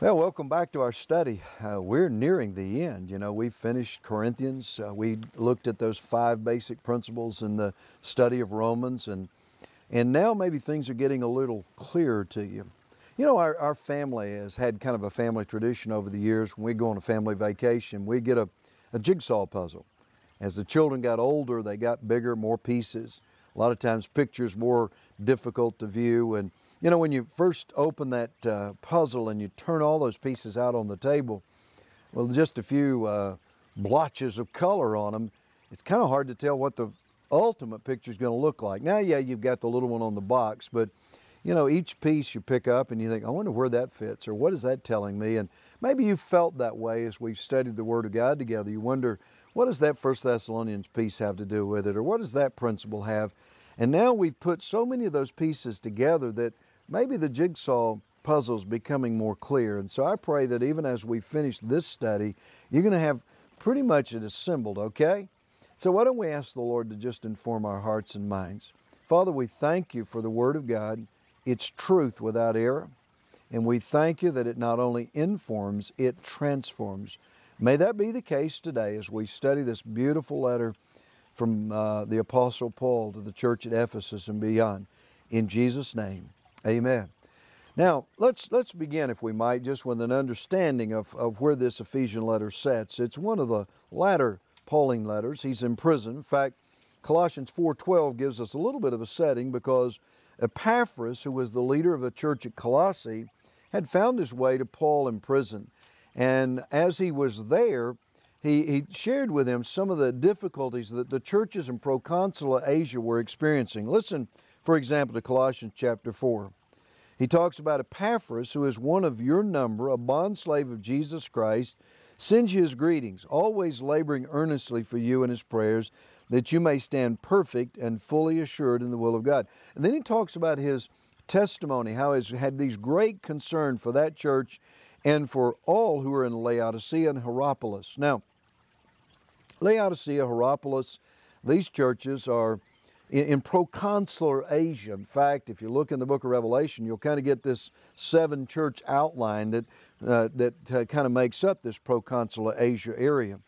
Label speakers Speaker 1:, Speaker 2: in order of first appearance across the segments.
Speaker 1: Well, welcome back to our study. Uh, we're nearing the end. You know, we finished Corinthians. Uh, we looked at those five basic principles in the study of Romans, and and now maybe things are getting a little clearer to you. You know, our, our family has had kind of a family tradition over the years. When we go on a family vacation, we get a, a jigsaw puzzle. As the children got older, they got bigger, more pieces. A lot of times, pictures more difficult to view, and you know, when you first open that uh, puzzle and you turn all those pieces out on the table, well, just a few uh, blotches of color on them, it's kind of hard to tell what the ultimate picture is going to look like. Now, yeah, you've got the little one on the box, but you know, each piece you pick up and you think, I wonder where that fits or what is that telling me? And maybe you felt that way as we've studied the Word of God together. You wonder, what does that First Thessalonians piece have to do with it? Or what does that principle have? And now we've put so many of those pieces together that maybe the jigsaw puzzle is becoming more clear. And so I pray that even as we finish this study, you're going to have pretty much it assembled, okay? So why don't we ask the Lord to just inform our hearts and minds? Father, we thank you for the Word of God. It's truth without error. And we thank you that it not only informs, it transforms. May that be the case today as we study this beautiful letter from uh, the Apostle Paul to the church at Ephesus and beyond. In Jesus' name, Amen. Now, let's, let's begin, if we might, just with an understanding of, of where this Ephesian letter sets. It's one of the latter Pauline letters. He's in prison. In fact, Colossians 4.12 gives us a little bit of a setting because Epaphras, who was the leader of the church at Colossae, had found his way to Paul in prison. And as he was there, he, he shared with him some of the difficulties that the churches in proconsular Asia were experiencing. Listen for example, to Colossians chapter 4. He talks about Epaphras, who is one of your number, a bondslave of Jesus Christ, sends you his greetings, always laboring earnestly for you in his prayers, that you may stand perfect and fully assured in the will of God. And then he talks about his testimony, how he's had these great concern for that church and for all who are in Laodicea and Hierapolis. Now, Laodicea, Hierapolis, these churches are in, in proconsular Asia. In fact, if you look in the book of Revelation, you'll kind of get this seven church outline that, uh, that uh, kind of makes up this proconsular Asia area.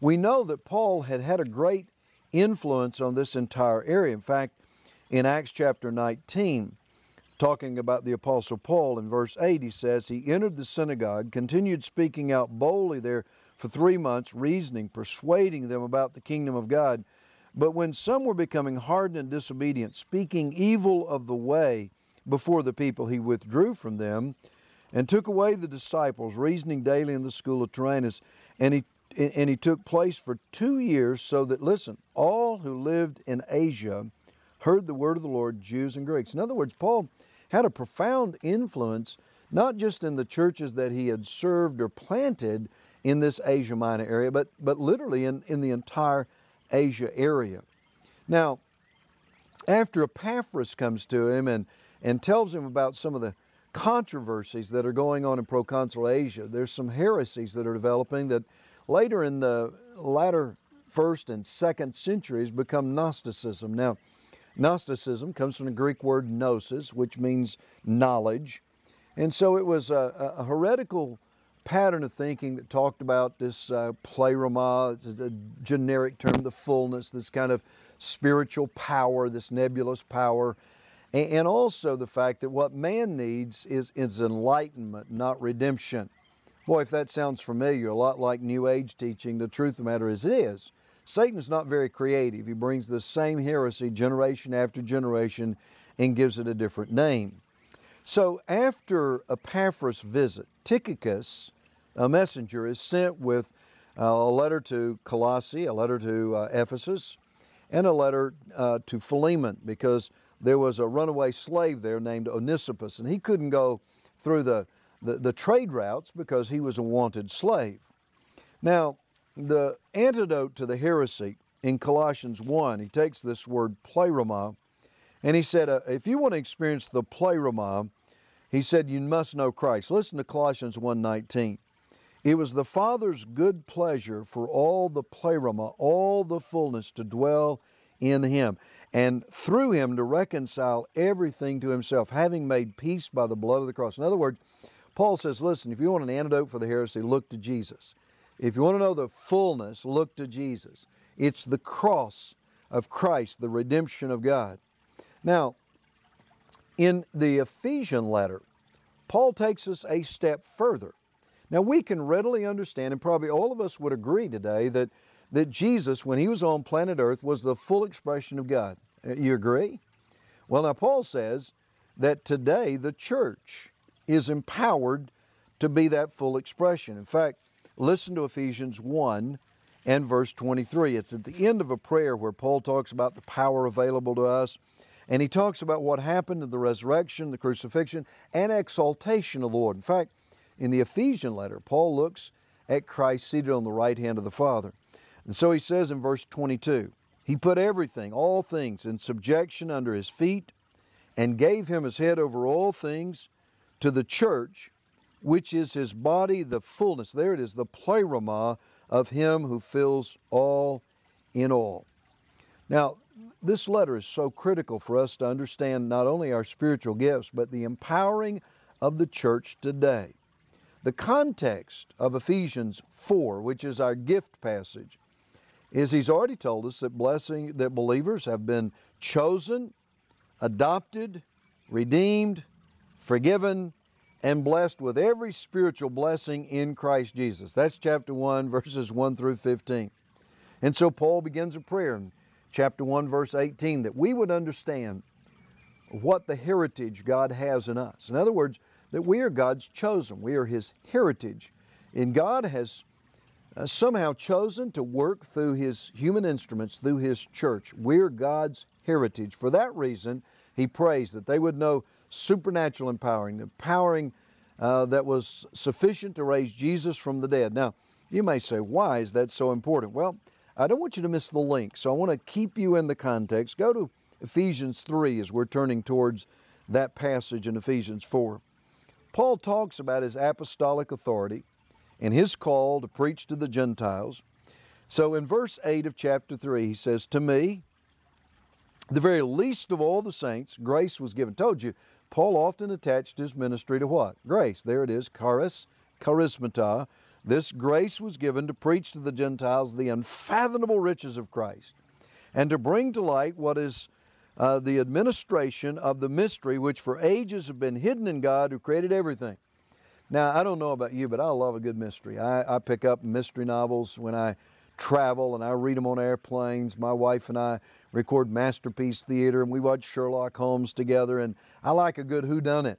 Speaker 1: We know that Paul had had a great influence on this entire area. In fact, in Acts chapter 19, talking about the Apostle Paul, in verse 8, he says, He entered the synagogue, continued speaking out boldly there for three months, reasoning, persuading them about the kingdom of God. But when some were becoming hardened and disobedient, speaking evil of the way before the people, he withdrew from them and took away the disciples, reasoning daily in the school of Tyrannus. And he, and he took place for two years, so that, listen, all who lived in Asia heard the word of the Lord, Jews and Greeks. In other words, Paul had a profound influence, not just in the churches that he had served or planted in this Asia Minor area, but, but literally in, in the entire Asia area. Now, after Epaphras comes to him and, and tells him about some of the controversies that are going on in proconsular Asia, there's some heresies that are developing that later in the latter first and second centuries become Gnosticism. Now, Gnosticism comes from the Greek word gnosis, which means knowledge. And so it was a, a heretical pattern of thinking that talked about this uh, pleroma, this is a generic term, the fullness, this kind of spiritual power, this nebulous power, and, and also the fact that what man needs is, is enlightenment, not redemption. Boy, if that sounds familiar, a lot like New Age teaching, the truth of the matter is it is. Satan is not very creative. He brings the same heresy generation after generation and gives it a different name. So after Epaphras' visit, Tychicus, a messenger is sent with uh, a letter to Colossae, a letter to uh, Ephesus, and a letter uh, to Philemon because there was a runaway slave there named Onesimus, and he couldn't go through the, the, the trade routes because he was a wanted slave. Now, the antidote to the heresy in Colossians 1, he takes this word pleroma, and he said, uh, if you want to experience the pleroma, he said, you must know Christ. Listen to Colossians 1.19. It was the Father's good pleasure for all the pleroma, all the fullness to dwell in Him, and through Him to reconcile everything to Himself, having made peace by the blood of the cross. In other words, Paul says, listen, if you want an antidote for the heresy, look to Jesus. If you want to know the fullness, look to Jesus. It's the cross of Christ, the redemption of God. Now, in the Ephesian letter, Paul takes us a step further. Now, we can readily understand, and probably all of us would agree today, that, that Jesus, when he was on planet Earth, was the full expression of God. Uh, you agree? Well, now, Paul says that today the church is empowered to be that full expression. In fact, listen to Ephesians 1 and verse 23. It's at the end of a prayer where Paul talks about the power available to us. And he talks about what happened in the resurrection, the crucifixion, and exaltation of the Lord. In fact, in the Ephesian letter, Paul looks at Christ seated on the right hand of the Father. And so he says in verse 22 He put everything, all things, in subjection under his feet, and gave him his head over all things to the church, which is his body, the fullness. There it is, the pleroma of him who fills all in all. Now, this letter is so critical for us to understand not only our spiritual gifts, but the empowering of the church today. The context of Ephesians 4, which is our gift passage, is he's already told us that blessing that believers have been chosen, adopted, redeemed, forgiven, and blessed with every spiritual blessing in Christ Jesus. That's chapter 1, verses 1 through 15. And so Paul begins a prayer in chapter 1, verse 18, that we would understand what the heritage God has in us. In other words, that we are God's chosen, we are His heritage. And God has uh, somehow chosen to work through His human instruments, through His church. We're God's heritage. For that reason, He prays that they would know supernatural empowering, empowering uh, that was sufficient to raise Jesus from the dead. Now, you may say, why is that so important? Well, I don't want you to miss the link, so I want to keep you in the context. Go to Ephesians 3 as we're turning towards that passage in Ephesians 4. Paul talks about his apostolic authority and his call to preach to the Gentiles. So in verse 8 of chapter 3, he says, To me, the very least of all the saints, grace was given. Told you, Paul often attached his ministry to what? Grace. There it is, charis, charismata. This grace was given to preach to the Gentiles the unfathomable riches of Christ and to bring to light what is uh, the administration of the mystery which for ages have been hidden in God who created everything. Now, I don't know about you, but I love a good mystery. I, I pick up mystery novels when I travel and I read them on airplanes. My wife and I record Masterpiece Theater and we watch Sherlock Holmes together and I like a good whodunit.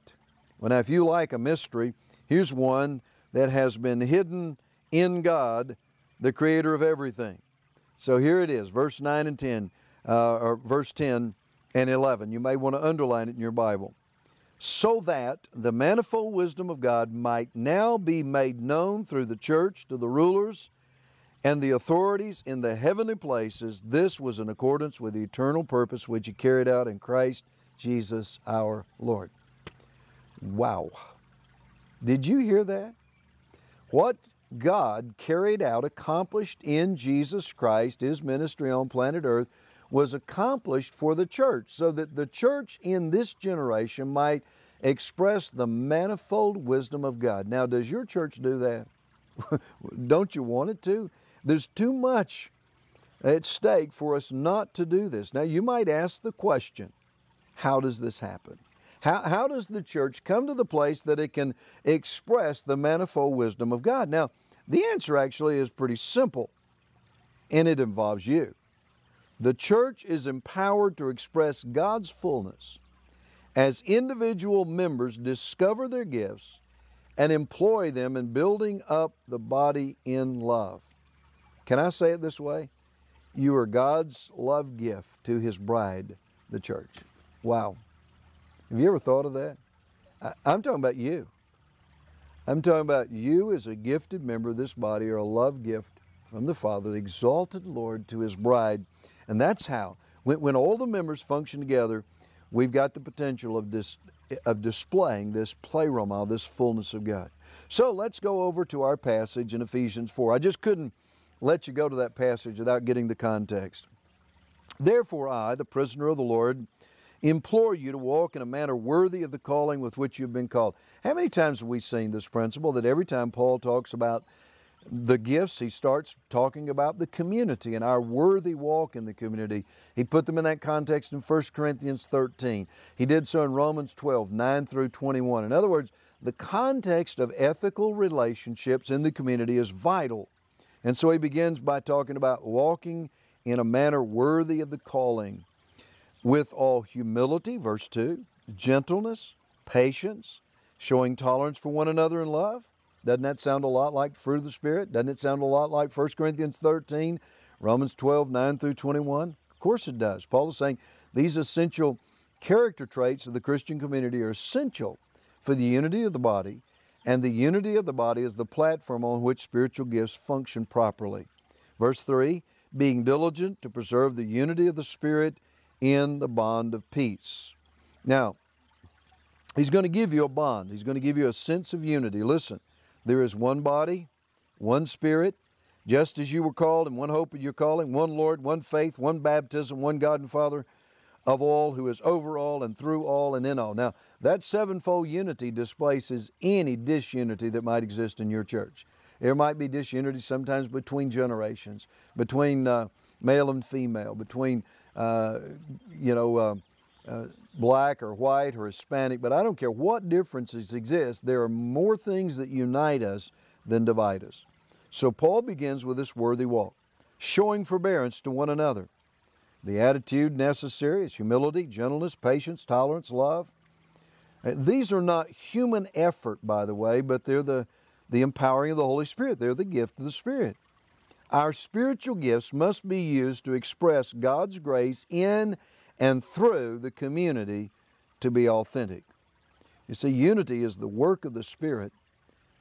Speaker 1: Well, now if you like a mystery, here's one that has been hidden in God, the creator of everything. So here it is, verse 9 and 10, uh, or verse 10 and 11. You may want to underline it in your Bible. So that the manifold wisdom of God might now be made known through the church to the rulers and the authorities in the heavenly places. This was in accordance with the eternal purpose which He carried out in Christ Jesus our Lord. Wow. Did you hear that? What God carried out, accomplished in Jesus Christ, His ministry on planet Earth, was accomplished for the church, so that the church in this generation might express the manifold wisdom of God. Now, does your church do that? Don't you want it to? There's too much at stake for us not to do this. Now, you might ask the question how does this happen? How, how does the church come to the place that it can express the manifold wisdom of God? Now, the answer actually is pretty simple, and it involves you. The church is empowered to express God's fullness as individual members discover their gifts and employ them in building up the body in love. Can I say it this way? You are God's love gift to His bride, the church. Wow. Have you ever thought of that? I'm talking about you. I'm talking about you as a gifted member of this body or a love gift from the Father, the exalted Lord to His bride. And that's how, when, when all the members function together, we've got the potential of, dis, of displaying this pleroma, this fullness of God. So let's go over to our passage in Ephesians 4. I just couldn't let you go to that passage without getting the context. Therefore, I, the prisoner of the Lord, implore you to walk in a manner worthy of the calling with which you've been called. How many times have we seen this principle that every time Paul talks about the gifts, he starts talking about the community and our worthy walk in the community. He put them in that context in 1 Corinthians 13. He did so in Romans 12, 9 through 21. In other words, the context of ethical relationships in the community is vital. And so he begins by talking about walking in a manner worthy of the calling with all humility, verse 2, gentleness, patience, showing tolerance for one another in love. Doesn't that sound a lot like fruit of the Spirit? Doesn't it sound a lot like 1 Corinthians 13, Romans 12, 9 through 21? Of course it does. Paul is saying these essential character traits of the Christian community are essential for the unity of the body, and the unity of the body is the platform on which spiritual gifts function properly. Verse 3 being diligent to preserve the unity of the Spirit in the bond of peace. Now, he's going to give you a bond, he's going to give you a sense of unity. Listen, there is one body, one Spirit, just as you were called, in one hope of your calling, one Lord, one faith, one baptism, one God and Father of all, who is over all and through all and in all. Now, that sevenfold unity displaces any disunity that might exist in your church. There might be disunity sometimes between generations, between uh, male and female, between, uh, you know, uh, uh, black or white or Hispanic, but I don't care what differences exist, there are more things that unite us than divide us. So Paul begins with this worthy walk, showing forbearance to one another the attitude necessary is humility, gentleness, patience, tolerance, love. Uh, these are not human effort, by the way, but they're the, the empowering of the Holy Spirit. They're the gift of the Spirit. Our spiritual gifts must be used to express God's grace in and through the community to be authentic. You see, unity is the work of the Spirit.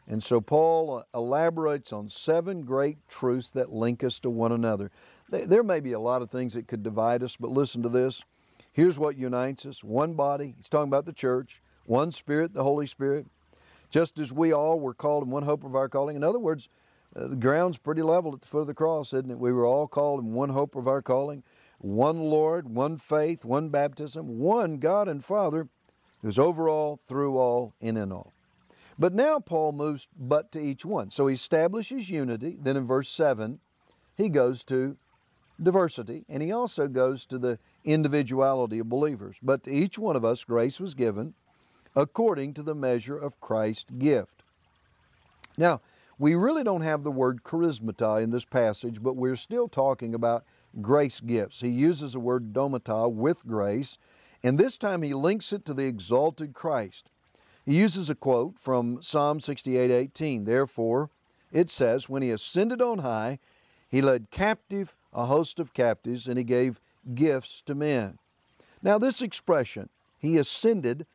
Speaker 1: And so Paul uh, elaborates on seven great truths that link us to one another. There may be a lot of things that could divide us, but listen to this. Here's what unites us one body, he's talking about the church, one Spirit, the Holy Spirit. Just as we all were called in one hope of our calling. In other words, uh, the ground's pretty level at the foot of the cross, isn't it? We were all called in one hope of our calling, one Lord, one faith, one baptism, one God and Father who's over all, through all, in and all. But now Paul moves but to each one. So he establishes unity. Then in verse 7, he goes to diversity, and he also goes to the individuality of believers. But to each one of us, grace was given according to the measure of Christ's gift. Now, we really don't have the word charismata in this passage, but we're still talking about grace gifts. He uses the word domata with grace, and this time he links it to the exalted Christ. He uses a quote from Psalm 68 18. Therefore, it says, When he ascended on high, he led captive a host of captives, and he gave gifts to men. Now, this expression, he ascended,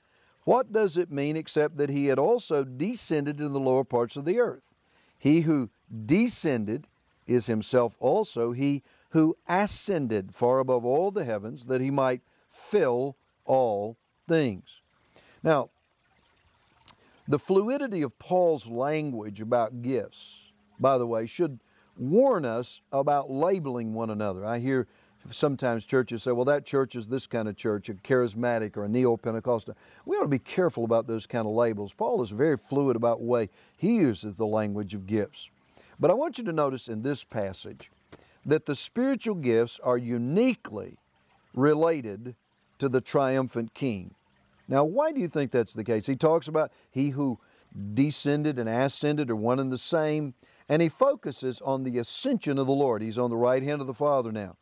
Speaker 1: what does it mean except that he had also descended to the lower parts of the earth? He who descended is himself also he who ascended far above all the heavens that he might fill all things. Now, the fluidity of Paul's language about gifts, by the way, should warn us about labeling one another. I hear sometimes churches say, well, that church is this kind of church, a charismatic or a neo Pentecostal. We ought to be careful about those kind of labels. Paul is very fluid about the way he uses the language of gifts. But I want you to notice in this passage that the spiritual gifts are uniquely related to the triumphant king. Now, why do you think that's the case? He talks about he who descended and ascended are one and the same. And he focuses on the ascension of the Lord. He's on the right hand of the Father now.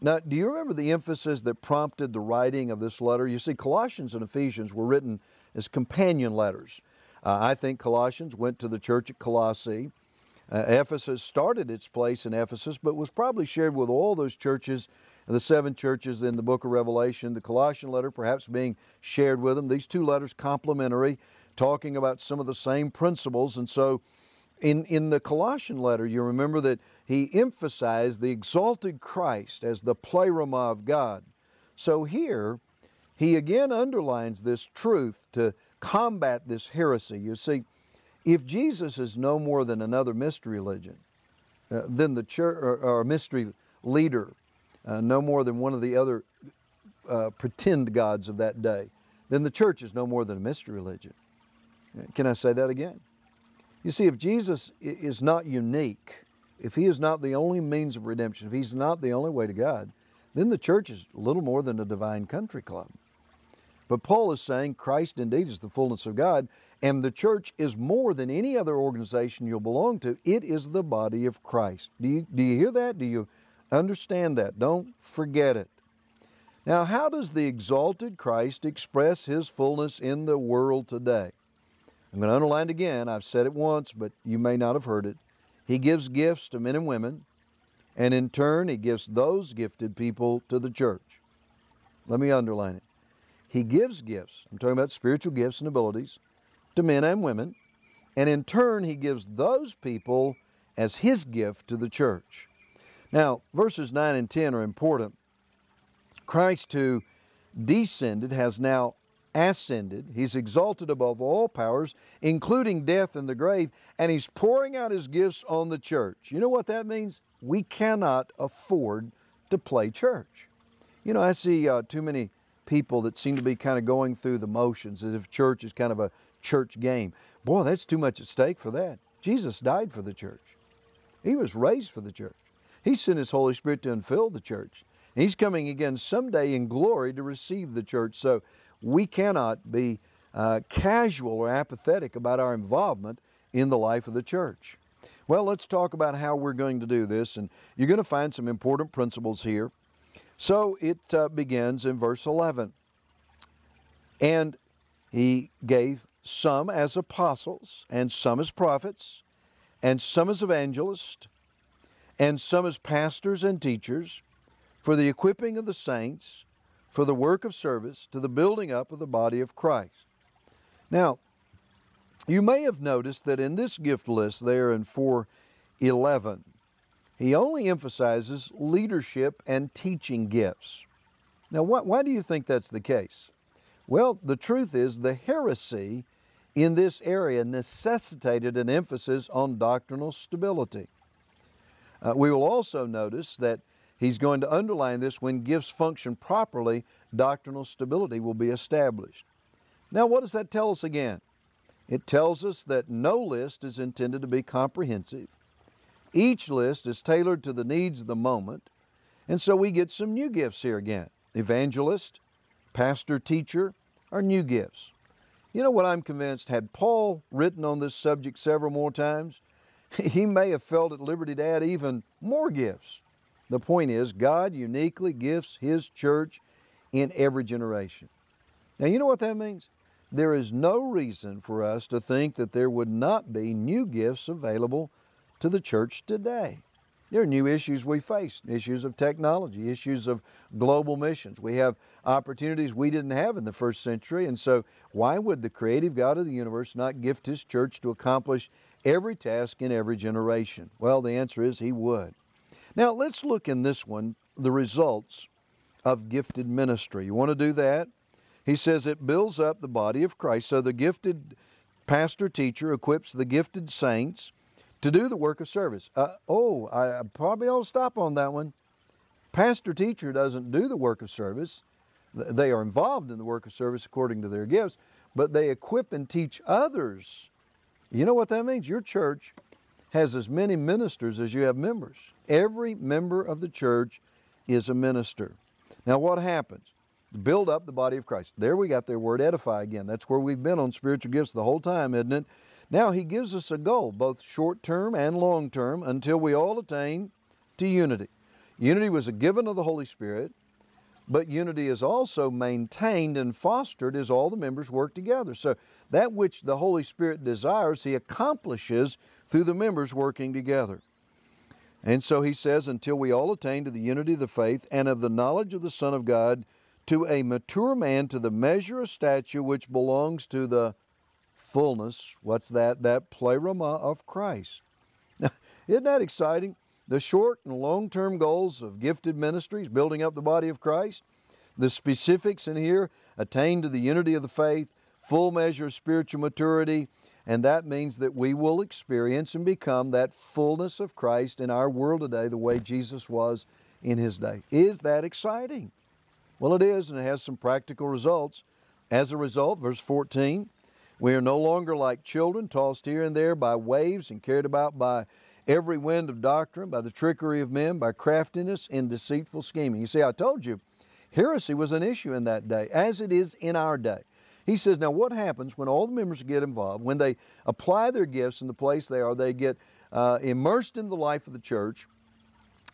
Speaker 1: Now, do you remember the emphasis that prompted the writing of this letter? You see, Colossians and Ephesians were written as companion letters. Uh, I think Colossians went to the church at Colossae. Uh, Ephesus started its place in Ephesus, but was probably shared with all those churches, the seven churches in the book of Revelation. The Colossian letter perhaps being shared with them. These two letters complementary, talking about some of the same principles. And so in, in the Colossian letter, you remember that he emphasized the exalted Christ as the pleroma of God. So here, he again underlines this truth to combat this heresy. You see, if Jesus is no more than another mystery religion, uh, then the church or, or mystery leader, uh, no more than one of the other uh, pretend gods of that day, then the church is no more than a mystery religion. Can I say that again? You see, if Jesus is not unique, if he is not the only means of redemption, if he's not the only way to God, then the church is little more than a divine country club. But Paul is saying Christ indeed is the fullness of God, and the church is more than any other organization you'll belong to. It is the body of Christ. Do you, do you hear that? Do you understand that? Don't forget it. Now, how does the exalted Christ express his fullness in the world today? I'm going to underline it again. I've said it once, but you may not have heard it. He gives gifts to men and women, and in turn, He gives those gifted people to the church. Let me underline it. He gives gifts, I'm talking about spiritual gifts and abilities, to men and women, and in turn, He gives those people as His gift to the church. Now, verses 9 and 10 are important. Christ, who descended, has now ascended. He's exalted above all powers, including death and the grave, and He's pouring out His gifts on the church. You know what that means? We cannot afford to play church. You know, I see uh, too many people that seem to be kind of going through the motions as if church is kind of a church game. Boy, that's too much at stake for that. Jesus died for the church, He was raised for the church. He sent His Holy Spirit to infill the church. And He's coming again someday in glory to receive the church. So we cannot be uh, casual or apathetic about our involvement in the life of the church. Well, let's talk about how we're going to do this, and you're going to find some important principles here. So it uh, begins in verse 11. And he gave some as apostles, and some as prophets, and some as evangelists, and some as pastors and teachers, for the equipping of the saints for the work of service to the building up of the body of Christ. Now, you may have noticed that in this gift list there in 411, he only emphasizes leadership and teaching gifts. Now, why, why do you think that's the case? Well, the truth is the heresy in this area necessitated an emphasis on doctrinal stability. Uh, we will also notice that He's going to underline this when gifts function properly, doctrinal stability will be established. Now, what does that tell us again? It tells us that no list is intended to be comprehensive. Each list is tailored to the needs of the moment, and so we get some new gifts here again. Evangelist, pastor, teacher are new gifts. You know what I'm convinced? Had Paul written on this subject several more times, he may have felt at liberty to add even more gifts. The point is, God uniquely gifts His church in every generation. Now, you know what that means? There is no reason for us to think that there would not be new gifts available to the church today. There are new issues we face issues of technology, issues of global missions. We have opportunities we didn't have in the first century, and so why would the creative God of the universe not gift His church to accomplish every task in every generation? Well, the answer is He would. Now, let's look in this one the results of gifted ministry. You want to do that? He says it builds up the body of Christ. So the gifted pastor teacher equips the gifted saints to do the work of service. Uh, oh, I probably ought to stop on that one. Pastor teacher doesn't do the work of service. They are involved in the work of service according to their gifts, but they equip and teach others. You know what that means? Your church has as many ministers as you have members. Every member of the church is a minister. Now, what happens? Build up the body of Christ. There we got their word edify again. That's where we've been on spiritual gifts the whole time, isn't it? Now, he gives us a goal, both short term and long term, until we all attain to unity. Unity was a given of the Holy Spirit, but unity is also maintained and fostered as all the members work together. So, that which the Holy Spirit desires, He accomplishes through the members working together. And so he says, until we all attain to the unity of the faith and of the knowledge of the Son of God, to a mature man, to the measure of stature which belongs to the fullness. What's that? That pleroma of Christ. Now, isn't that exciting? The short and long term goals of gifted ministries, building up the body of Christ, the specifics in here attain to the unity of the faith, full measure of spiritual maturity, and that means that we will experience and become that fullness of Christ in our world today the way Jesus was in his day. Is that exciting? Well, it is, and it has some practical results. As a result, verse 14, we are no longer like children, tossed here and there by waves and carried about by every wind of doctrine, by the trickery of men, by craftiness and deceitful scheming. You see, I told you, heresy was an issue in that day, as it is in our day. He says, now what happens when all the members get involved, when they apply their gifts in the place they are, they get uh, immersed in the life of the church,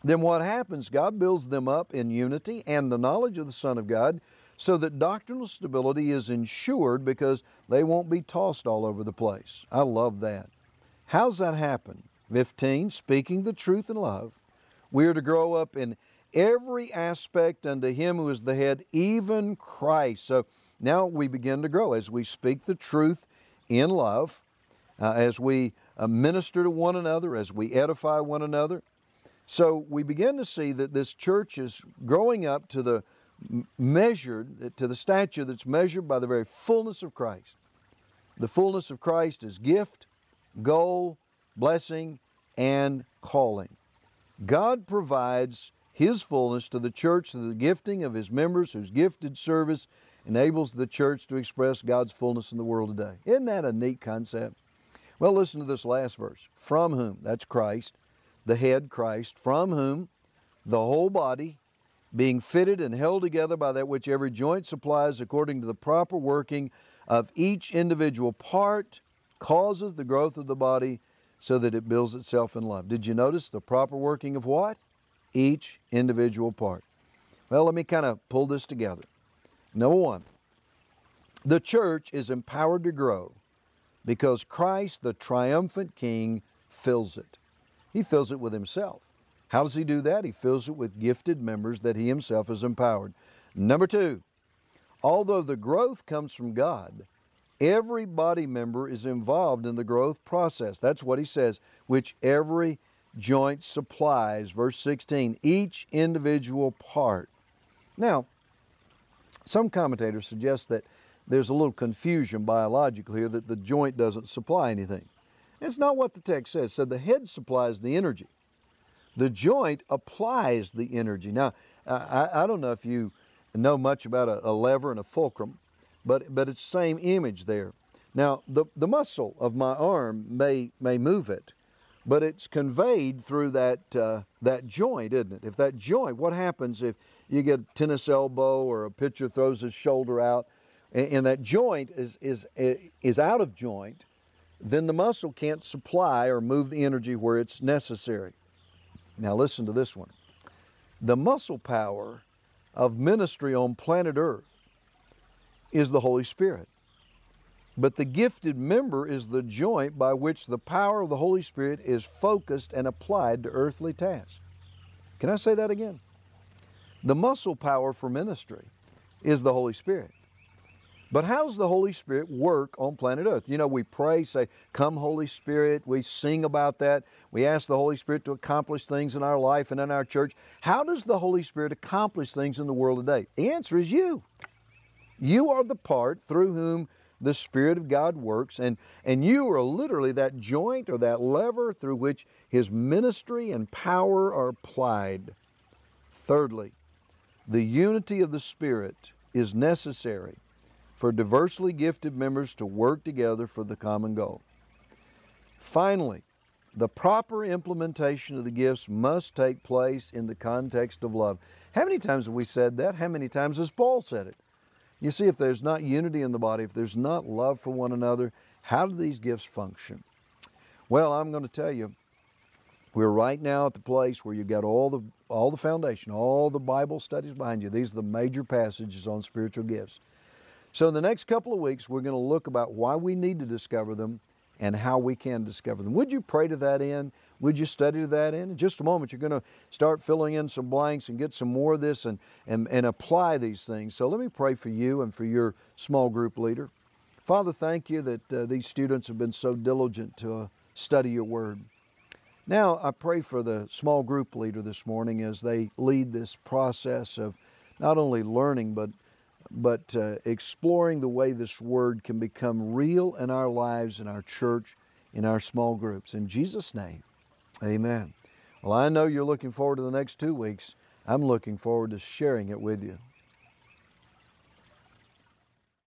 Speaker 1: then what happens? God builds them up in unity and the knowledge of the Son of God so that doctrinal stability is ensured because they won't be tossed all over the place. I love that. How's that happen? 15, speaking the truth in love. We are to grow up in every aspect unto Him who is the head, even Christ. So now we begin to grow as we speak the truth in love, uh, as we uh, minister to one another, as we edify one another. So we begin to see that this church is growing up to the measured, uh, to the stature that's measured by the very fullness of Christ. The fullness of Christ is gift, goal, blessing, and calling. God provides His fullness to the church through the gifting of His members, whose gifted service enables the church to express God's fullness in the world today. Isn't that a neat concept? Well, listen to this last verse. From whom, that's Christ, the head Christ, from whom the whole body, being fitted and held together by that which every joint supplies according to the proper working of each individual part, causes the growth of the body so that it builds itself in love. Did you notice the proper working of what? Each individual part. Well, let me kind of pull this together. Number one, the church is empowered to grow because Christ, the triumphant King, fills it. He fills it with Himself. How does He do that? He fills it with gifted members that He Himself has empowered. Number two, although the growth comes from God, every body member is involved in the growth process. That's what He says, which every joint supplies. Verse 16, each individual part. Now, some commentators suggest that there's a little confusion biologically here that the joint doesn't supply anything. It's not what the text says. So the head supplies the energy. The joint applies the energy. Now, I, I don't know if you know much about a, a, lever and a fulcrum, but, but it's the same image there. Now, the, the muscle of my arm may, may move it, but it's conveyed through that, uh, that joint, isn't it? If that joint, what happens if you get a tennis elbow or a pitcher throws his shoulder out and, and that joint is, is, is out of joint, then the muscle can't supply or move the energy where it's necessary. Now, listen to this one. The muscle power of ministry on planet Earth is the Holy Spirit. But the gifted member is the joint by which the power of the Holy Spirit is focused and applied to earthly tasks. Can I say that again? The muscle power for ministry is the Holy Spirit. But how does the Holy Spirit work on planet Earth? You know, we pray, say, Come, Holy Spirit. We sing about that. We ask the Holy Spirit to accomplish things in our life and in our church. How does the Holy Spirit accomplish things in the world today? The answer is you. You are the part through whom the Spirit of God works, and, and you are literally that joint or that lever through which His ministry and power are applied. Thirdly, the unity of the Spirit is necessary for diversely gifted members to work together for the common goal. Finally, the proper implementation of the gifts must take place in the context of love. How many times have we said that? How many times has Paul said it? You see, if there's not unity in the body, if there's not love for one another, how do these gifts function? Well, I'm going to tell you, we're right now at the place where you've got all the all the foundation, all the Bible studies behind you. These are the major passages on spiritual gifts. So, in the next couple of weeks, we're going to look about why we need to discover them and how we can discover them. Would you pray to that end? Would you study to that end? In just a moment, you're going to start filling in some blanks and get some more of this and, and, and apply these things. So, let me pray for you and for your small group leader. Father, thank you that uh, these students have been so diligent to uh, study your word. Now, I pray for the small group leader this morning as they lead this process of not only learning, but but uh, exploring the way this word can become real in our lives, in our church, in our small groups. In Jesus' name, amen. Well, I know you're looking forward to the next two weeks. I'm looking forward to sharing it with you.